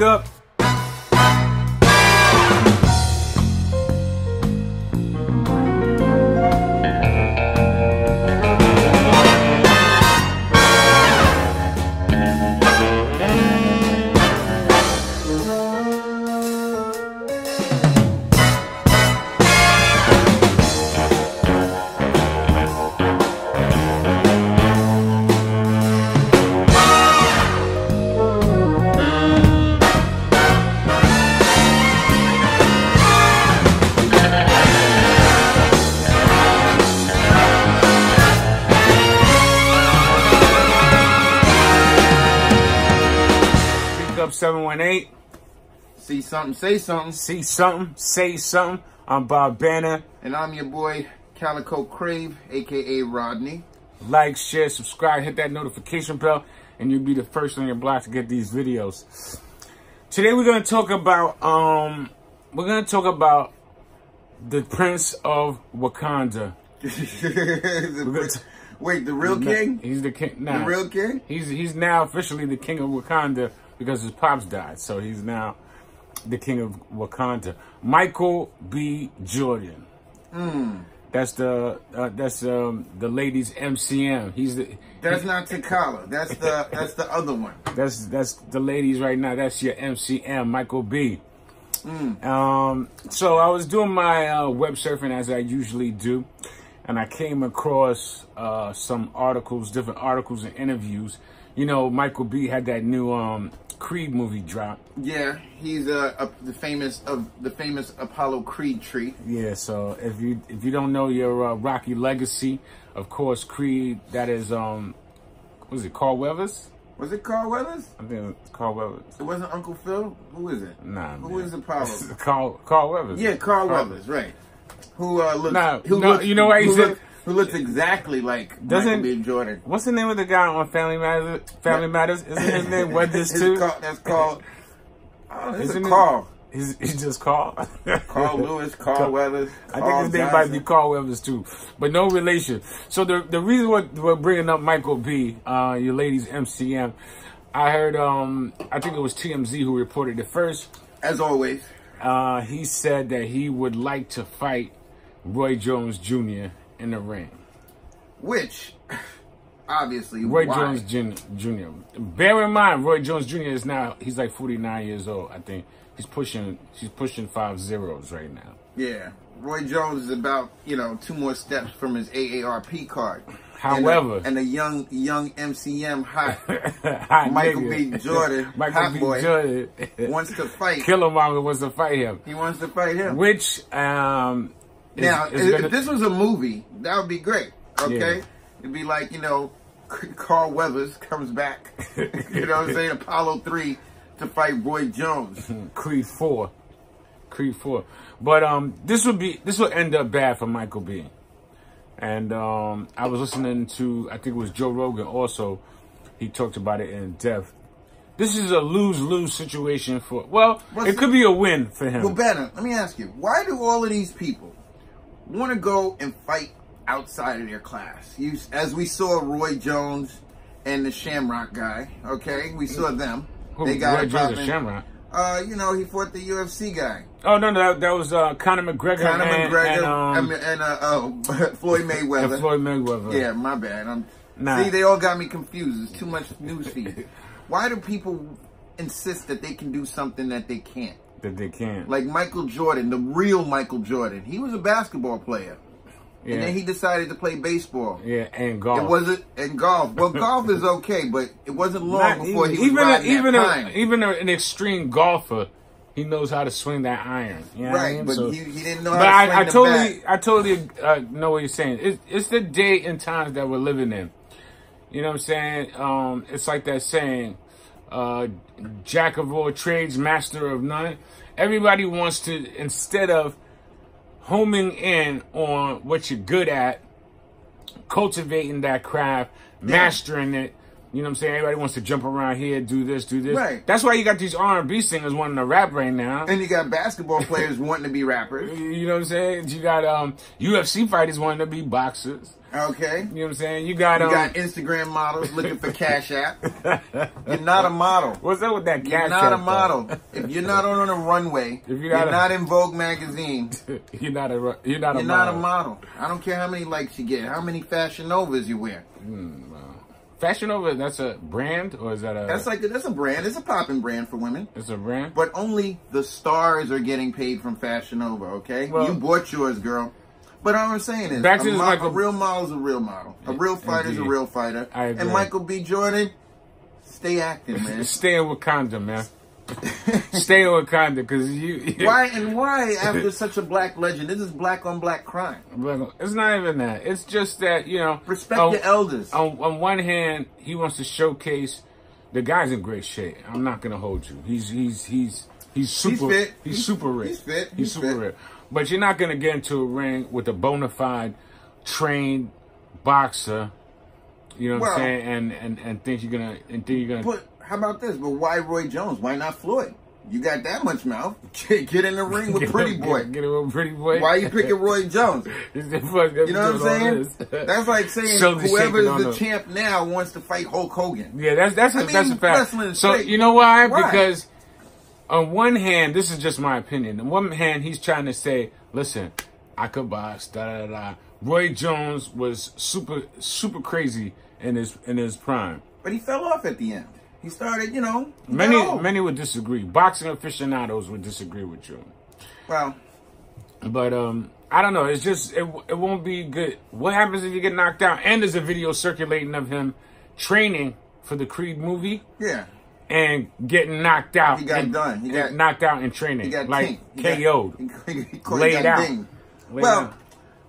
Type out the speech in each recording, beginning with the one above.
Up. Eight, See something, say something. See something, say something. I'm Bob Banner. And I'm your boy, Calico Crave, aka Rodney. Like, share, subscribe, hit that notification bell, and you'll be the first on your block to get these videos. Today we're gonna talk about um we're gonna talk about the Prince of Wakanda. Wait, the real king? He's the king now. The real king? He's he's now officially the king of Wakanda because his pops died. So he's now the king of Wakanda. Michael B. Jordan. Hmm. That's the uh, that's um, the ladies MCM. He's the That's not T'Challa. That's the that's the other one. that's that's the ladies right now. That's your MCM, Michael B. Um, so I was doing my uh, web surfing as I usually do, and I came across uh, some articles, different articles and interviews. You know, Michael B had that new um, Creed movie drop. Yeah, he's uh, a, the famous of the famous Apollo Creed tree. Yeah, so if you if you don't know your uh, Rocky legacy, of course Creed that is um, what is it Carl Weathers? Was it Carl Weathers? I think it's Carl Weathers. It wasn't Uncle Phil. Who is it? Nah, Who man. is Apollo? Carl Carl Weathers. Yeah, Carl Weathers, right? Who uh, looks? Nah, who no, looks, you know why he said- looks, who looks exactly like Doesn't- Michael B. Jordan? What's the name of the guy on Family Matters? Family Matters? Isn't his name It's too? called- that's called. Oh, it's Isn't a Carl. He's, he's just Carl. Carl Lewis, Carl Weathers. I think his name might be Carl Weathers too, but no relation. So the the reason what we're bringing up Michael B, uh, your ladies MCM, I heard um I think it was TMZ who reported it first. As always, Uh, he said that he would like to fight Roy Jones Jr. in the ring. which obviously Roy why? Jones Jr. Bear in mind, Roy Jones Jr. is now he's like 49 years old. I think he's pushing he's pushing five zeros right now. Yeah, Roy Jones is about you know two more steps from his AARP card. However- and a, and a young young MCM hot Hot Michael nigga. B. Jordan, Michael hot B. boy, Jordan wants to fight. Killmonger wants to fight him, He wants to fight him. which um now, if, gonna- if this was a movie, that would be great. Okay, Yeah. it'd be like you know, Carl Weathers comes back. you know what I'm saying? Apollo three to fight Roy Jones. Creed four, Creed four. But um, this would be this would end up bad for Michael B. And um, I was listening to I think it was Joe Rogan also. He talked about it in depth. This is a lose lose situation for well, Well, it could be a win for him. Well, Banner, let me ask you, why do all of these people want to go and fight outside of their class? You, as we saw Roy Jones and the Shamrock guy, okay? We saw them. Who, they got Roy Jones and. Shamrock. Uh, you know, he fought the UFC guy. Oh no, no, that, that was uh, Conor McGregor, Conor and, McGregor and, um, and, and, uh, oh, Floyd Mayweather. Floyd Mayweather. Yeah, my bad. I'm, Nah. See, they all got me confused. It's too much news feed. Why do people insist that they can do something that they can't? That they can. Like Michael Jordan, the real Michael Jordan. He was a basketball player. yeah, And then he decided to play baseball. yeah, and golf. It wasn't and golf. Well, golf is okay, but it wasn't long Not before he was even a, even a, even a, an extreme golfer, he knows how to swing that iron. You know what I right, mean? but So- he, he didn't know how but I, I totally. I totally uh, know what you're saying. It's, it's the day and times that we're living in. You know what I'm saying? Um, it's like that saying, uh, "Jack of all trades, master of none." Everybody wants to instead of homing in on what you're good at, cultivating that craft, mastering it. You know what I'm saying? Everybody wants to jump around here, do this, do this. Right. That's why you got these R&B singers wanting to rap right now. And you got basketball players wanting to be rappers. You know what I'm saying? You got um UFC fighters wanting to be boxers. Okay. You know what I'm saying? You got You um. got Instagram models looking for Cash App. You're not a model. what's up with that You're cat? not a model. If you're not on a runway, If you're you're not a- not in Vogue magazine. you're not a. You're not a. You're not a model. model. I don't care how many likes you get, how many Fashion Novas you wear. Fashion Nova. That's a brand, or is that a? That's like that's a brand. It's a popping brand for women. It's a brand. But only the stars are getting paid from Fashion Nova. Okay, Well- you bought yours, girl. But all I'm saying is, Back to a, mo- Michael- a real model's a real model. A real fighter's a real fighter. I agree. And Michael B. Jordan, stay acting, man. Stay in Wakanda, man. Stay in Wakanda, because you. why and why after such a black legend? This is black on black crime. It's not even that. It's just that you know. Respect on- your elders. On, on one hand, he wants to showcase the guy's in great shape. I'm not gonna hold you. He's he's he's he's super. fit. He's, He's- super rich. he's fit. He's, He's super fit. rich. But you're not gonna get into a ring with a bona fide trained boxer. You know what Well- I'm saying? And and and think you're gonna and think you're gonna. But how about this? But why Roy Jones? Why not Floyd? You got that much mouth. Get, in the ring with Pretty Boy. Get, get it with pretty boy. Why you picking Roy Jones? you know what I'm saying? That's like saying Shoulder whoever's the the- champ now wants to fight Hulk Hogan. Yeah, that's that's a, I mean, that's a fact. So fake. you know why? Why? Because on one hand, this is just my opinion. On one hand, he's trying to say, "Listen, I could box." Da da da. Roy Jones was super super crazy in his in his prime. But he fell off at the end. He started, you know. Many many would disagree. Boxing aficionados would disagree with you. Well, But um, I don't know. It's just it, it won't be good. What happens if you get knocked out? And there's a video circulating of him training for the Creed movie. yeah. and getting knocked out. He got and- done. He got- knocked out in training, He got like. He got- KO'd. He, Laid out. Laid Well, out.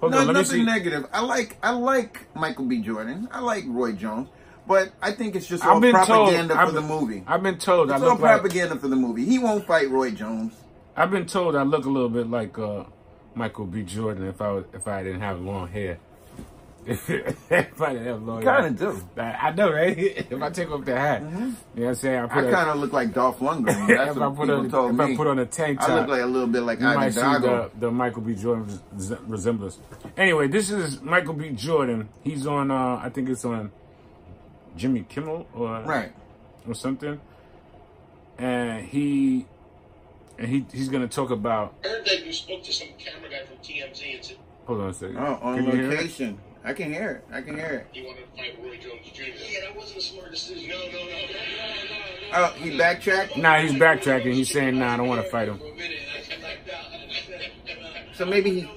Hold no, on, let me nothing see. negative. I like I like Michael B. Jordan. I like Roy Jones. But I think it's just all told. propaganda I've for the movie. I've been told I It's all look like. propaganda for the movie. He won't fight Roy Jones. I've been told I look a little bit like uh, Michael B. Jordan if I was, if I didn't have long hair. if I didn't have long. Kinda do. I, I know, right? if I take off the hat, you know what I'm saying? I, I kind of look like Dolph Lundgren. That's if I what put people on told if me. I put on a tank top, I look like a little bit like you might see the, the Michael B. Jordan resemblance. Anyway, this is Michael B. Jordan. He's on, uh, I think it's on Jimmy Kimmel or Right. or something, and he and he he's gonna talk about. I heard that you spoke to some camera guy from TMZ and said Hold on a second. Oh, on Can you hear it? location. I can hear it. I can hear it. he wanted to fight Roy Jones Jr. Yeah, that wasn't a smart decision. No, no, no, no, no, no, no. Oh, he backtracked. Nah, he's backtracking. He's saying, "Nah, I don't want to fight him." For a minute, I said like that. So maybe he.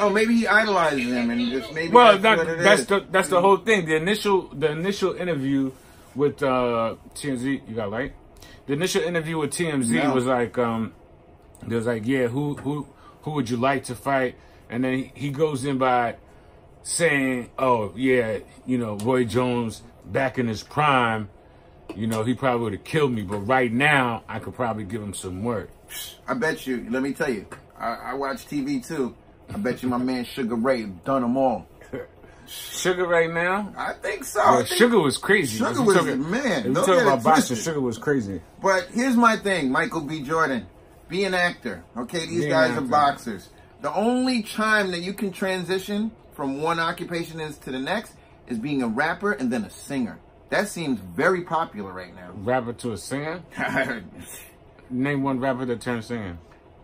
Oh, maybe he idolizes him and just maybe. Well, that's that, what it that's is. the that's the whole thing. The initial the initial interview with uh, TMZ, you got light. The initial interview with TMZ No. was like, um, was like, yeah, who who who would you like to fight? And then he, he goes in by saying, oh yeah, you know, Roy Jones back in his prime, you know, he probably would have killed me, but right now I could probably give him some work. I bet you. Let me tell you. I, I watch TV too. I bet you my man Sugar Ray done them all. Sugar right now. I think so. I think- Sugar was crazy. Sugar was- talking- man, you talking about boxing. Sugar was crazy. But here's my thing, Michael B. Jordan. Be an actor. Okay, these Be guys are boxers. The only time that you can transition from one occupation is to the next is being a rapper and then a singer. That seems very popular right now. Rapper to a singer. Name one rapper that turned singer.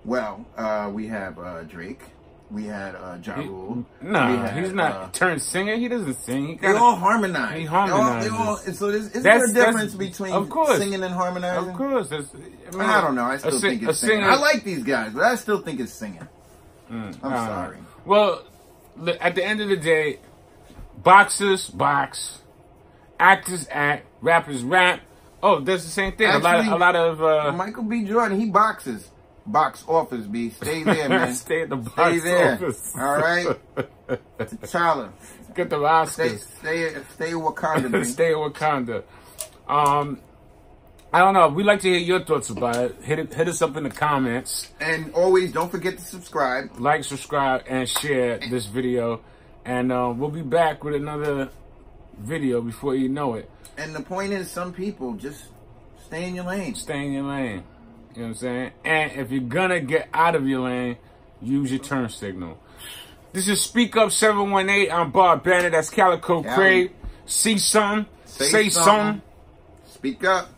well, uh, we have uh, Drake. We had uh, Ja Rule. no, had, he's not uh, turned singer. He doesn't sing. He They all harmonize. He They all- harmonizes. They all, so there's, is there a difference between of course. singing and harmonizing? Of course, I, mean, I don't know. I still think it's singing. singer- I like these guys, but I still think it's singing. I'm I sorry. Well, look, at the end of the day, boxers box, actors act, rappers rap. Oh, that's the same thing. a lot, of, a lot of uh, Michael B. Jordan, he boxes. Box office, B. Stay there, man. stay at the box Stay there. office. All right? T'Challa. Get the Stay, Oscars. stay, stay Wakanda, B. Stay Wakanda. Um, I don't know. We'd like to hear your thoughts about it. Hit it, hit us up in the comments. And always, don't forget to subscribe. Like, subscribe, and share this video. And uh, we'll be back with another video before you know it. And the point is, some people just stay in your lane. Stay in your lane. You know what I'm saying? And if you're gonna get out of your lane, use your turn signal. This is Speak Up 718. I'm Bob Banner. That's Calico Cali. Craig. See something. Say Say, something. something. Speak up.